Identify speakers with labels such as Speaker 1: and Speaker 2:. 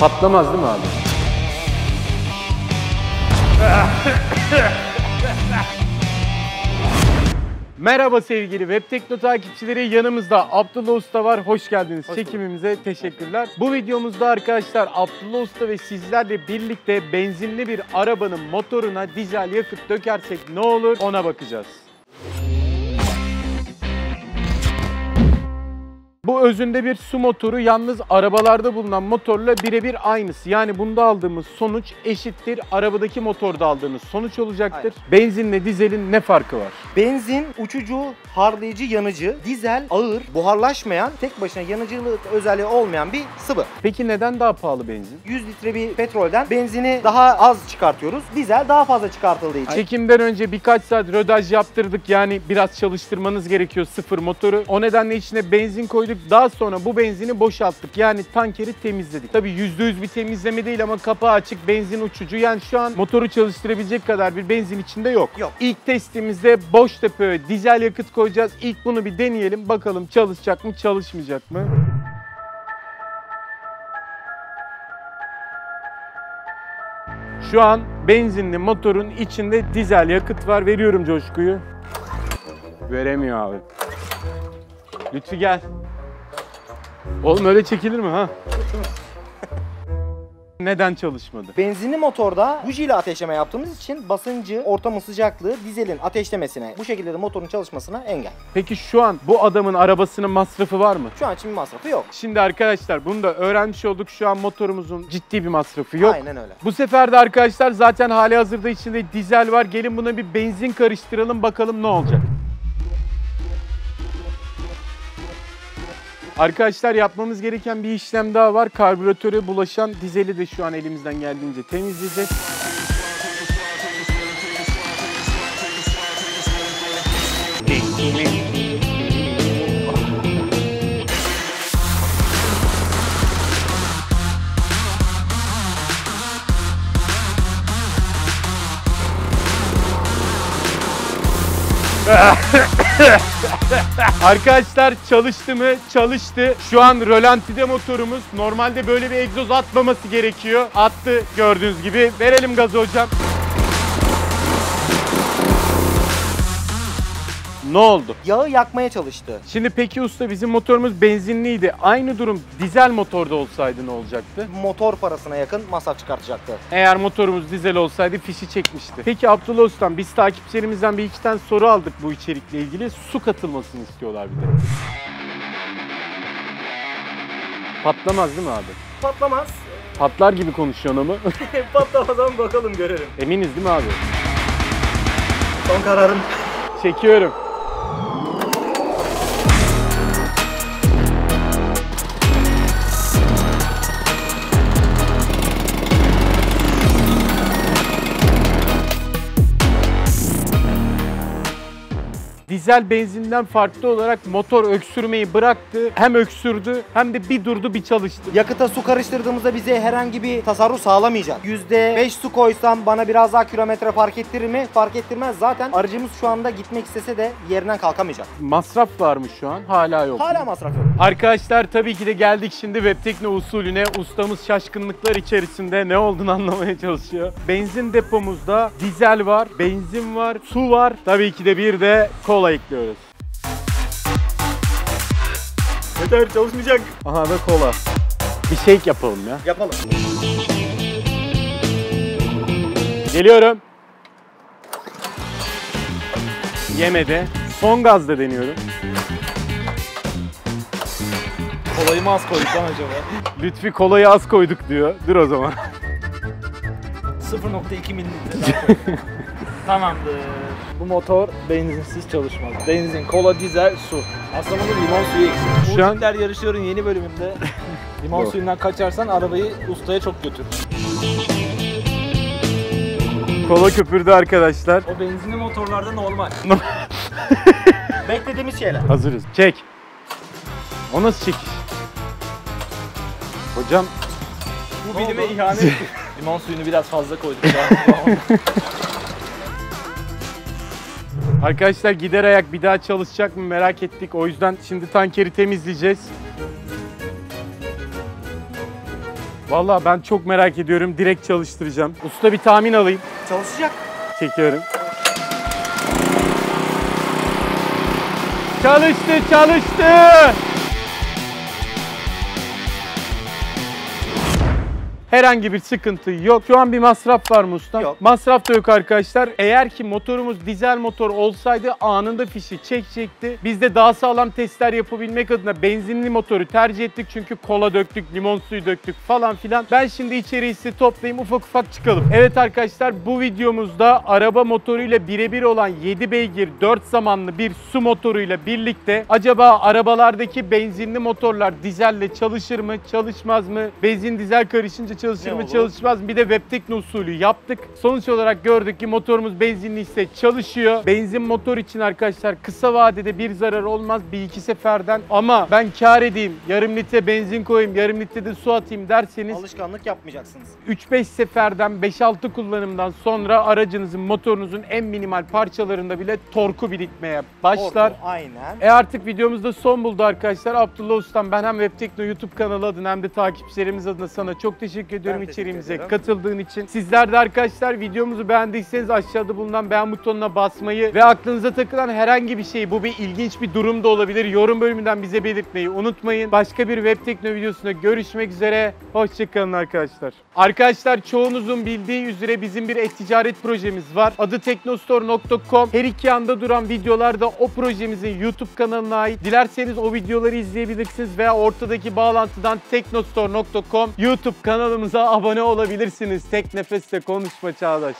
Speaker 1: Patlamaz değil mi abi? Merhaba sevgili Web Tekno takipçileri. Yanımızda Abdullah Usta var. Hoş geldiniz.
Speaker 2: bulduk.
Speaker 1: Çekimimize teşekkürler. Bu videomuzda arkadaşlar Abdullah Usta ve sizlerle birlikte benzinli bir arabanın motoruna dizel yakıt dökersek ne olur ona bakacağız. Bu özünde bir su motoru yalnız arabalarda bulunan motorla birebir aynısı. Yani bunda aldığımız sonuç eşittir arabadaki motorda aldığımız sonuç olacaktır. Benzinle dizelin ne farkı var?
Speaker 2: Benzin uçucu, harlayıcı, yanıcı, dizel ağır, buharlaşmayan, tek başına yanıcılık özelliği olmayan bir sıvı.
Speaker 1: Peki neden daha pahalı benzin?
Speaker 2: 100 litre bir petrolden benzini daha az çıkartıyoruz. Dizel daha fazla çıkartıldığı için.
Speaker 1: Çekimden önce birkaç saat rödaj yaptırdık. Yani biraz çalıştırmanız gerekiyor sıfır motoru. O nedenle içine benzin koyduk. Daha sonra bu benzini boşalttık. Yani tankeri temizledik. Tabii %100 bir temizleme değil ama kapağı açık benzin uçucu. Yani şu an motoru çalıştırabilecek kadar bir benzin içinde yok.
Speaker 2: Yok.
Speaker 1: İlk testimizde boş tepe dizel yakıt koyacağız. İlk bunu bir deneyelim. Bakalım çalışacak mı çalışmayacak mı? Şu an benzinli motorun içinde dizel yakıt var. Veriyorum coşkuyu. Veremiyor abi. Lütfi gel. Oğlum öyle çekilir mi ha? Neden çalışmadı?
Speaker 2: Benzinli motorda buji ile ateşleme yaptığımız için basıncı, ortamın sıcaklığı dizelin ateşlemesine, bu şekilde de motorun çalışmasına engel.
Speaker 1: Peki şu an bu adamın arabasının masrafı var mı?
Speaker 2: Şu an için bir masrafı yok.
Speaker 1: Şimdi arkadaşlar bunu da öğrenmiş olduk. Şu an motorumuzun ciddi bir masrafı yok.
Speaker 2: Aynen öyle.
Speaker 1: Bu sefer de arkadaşlar zaten hali hazırda içinde dizel var. Gelin buna bir benzin karıştıralım bakalım ne olacak. Arkadaşlar yapmamız gereken bir işlem daha var. Karbüratöre bulaşan dizeli de şu an elimizden geldiğince temizleyeceğiz. Arkadaşlar çalıştı mı? Çalıştı. Şu an rölantide motorumuz. Normalde böyle bir egzoz atmaması gerekiyor. Attı gördüğünüz gibi. Verelim gazı hocam. Ne oldu?
Speaker 2: Yağı yakmaya çalıştı.
Speaker 1: Şimdi peki usta bizim motorumuz benzinliydi. Aynı durum dizel motorda olsaydı ne olacaktı?
Speaker 2: Motor parasına yakın masraf çıkartacaktı.
Speaker 1: Eğer motorumuz dizel olsaydı fişi çekmişti. Peki Abdullah Ustam biz takipçilerimizden bir iki tane soru aldık bu içerikle ilgili. Su katılmasını istiyorlar bir de. Patlamaz değil mi abi?
Speaker 2: Patlamaz.
Speaker 1: Patlar gibi konuşuyorsun ama.
Speaker 2: Patlamaz ama bakalım görelim.
Speaker 1: Eminiz değil mi abi?
Speaker 2: Son kararım.
Speaker 1: Çekiyorum. Dizel benzinden farklı olarak motor öksürmeyi bıraktı. Hem öksürdü hem de bir durdu bir çalıştı.
Speaker 2: Yakıta su karıştırdığımızda bize herhangi bir tasarruf sağlamayacak. %5 su koysam bana biraz daha kilometre fark ettirir mi? Fark ettirmez. Zaten aracımız şu anda gitmek istese de yerinden kalkamayacak.
Speaker 1: Masraf var mı şu an? Hala yok.
Speaker 2: Hala masraf yok.
Speaker 1: Arkadaşlar tabii ki de geldik şimdi web tekno usulüne. Ustamız şaşkınlıklar içerisinde ne olduğunu anlamaya çalışıyor. Benzin depomuzda dizel var, benzin var, su var. Tabii ki de bir de kola ekliyoruz.
Speaker 2: Yeter çalışmayacak.
Speaker 1: Aha da kola. Bir shake yapalım ya.
Speaker 2: Yapalım.
Speaker 1: Geliyorum. Yemedi. Son gazda deniyorum.
Speaker 3: Kolayı mı az koyduk lan acaba?
Speaker 1: Lütfi kolayı az koyduk diyor. Dur o zaman.
Speaker 3: 0.2 mililitre. Tamamdır. Bu motor benzinsiz çalışmaz. Benzin, kola, dizel, su. Aslında bunun limon suyu eksik.
Speaker 1: Şu an-
Speaker 3: Mucitler yarışıyor'un yeni bölümünde limon suyundan kaçarsan arabayı ustaya çok götür.
Speaker 1: Kola köpürdü arkadaşlar.
Speaker 3: O benzinli motorlarda normal.
Speaker 2: Beklediğimiz şeyler.
Speaker 1: Hazırız. Çek. O nasıl çekiş? Hocam
Speaker 3: Bu bilime ihanet. limon suyunu biraz fazla koyduk.
Speaker 1: Arkadaşlar gider ayak bir daha çalışacak mı merak ettik. O yüzden şimdi tankeri temizleyeceğiz. Vallahi ben çok merak ediyorum. Direkt çalıştıracağım. Usta bir tahmin alayım.
Speaker 2: Çalışacak.
Speaker 1: Çekiyorum. Çalıştı, çalıştı. Herhangi bir sıkıntı yok. Şu an bir masraf var mı usta?
Speaker 2: Yok.
Speaker 1: Masraf da yok arkadaşlar. Eğer ki motorumuz dizel motor olsaydı anında fişi çekecekti. Biz de daha sağlam testler yapabilmek adına benzinli motoru tercih ettik. Çünkü kola döktük, limon suyu döktük falan filan. Ben şimdi içeriği size toplayayım ufak ufak çıkalım. Evet arkadaşlar bu videomuzda araba motoruyla birebir olan 7 beygir 4 zamanlı bir su motoruyla birlikte acaba arabalardaki benzinli motorlar dizelle çalışır mı, çalışmaz mı? Benzin dizel karışınca çalışır
Speaker 2: Ne
Speaker 1: mı,
Speaker 2: olur?
Speaker 1: çalışmaz mı? Bir de web tekno usulü yaptık. Sonuç olarak gördük ki motorumuz benzinli ise çalışıyor. Benzin motor için arkadaşlar kısa vadede bir zarar olmaz bir iki seferden ama ben kar edeyim, yarım litre benzin koyayım, yarım litre de su atayım derseniz
Speaker 2: Alışkanlık yapmayacaksınız.
Speaker 1: 3-5 seferden 5-6 kullanımdan sonra aracınızın motorunuzun en minimal parçalarında bile torku birikmeye başlar.
Speaker 2: Orta, aynen.
Speaker 1: E artık videomuzda son buldu arkadaşlar. Abdullah Ustam ben hem Webtekno YouTube kanalı adına hem de takipçilerimiz adına sana çok teşekkür ediyorum
Speaker 2: teşekkür
Speaker 1: içeriğimize
Speaker 2: ediyorum.
Speaker 1: katıldığın için. Sizler de arkadaşlar videomuzu beğendiyseniz aşağıda bulunan beğen butonuna basmayı ve aklınıza takılan herhangi bir şey bu bir ilginç bir durum da olabilir. Yorum bölümünden bize belirtmeyi unutmayın. Başka bir Webtekno videosunda görüşmek üzere. Hoşçakalın arkadaşlar. Arkadaşlar çoğunuzun bildiği üzere bizim bir e-ticaret projemiz var. Adı teknostore.com. Her iki yanda duran videolar da o projemizin YouTube kanalına ait. Dilerseniz o videoları izleyebilirsiniz veya ortadaki bağlantıdan teknostore.com YouTube kanalımıza abone olabilirsiniz. Tek nefeste konuşma çağdaş.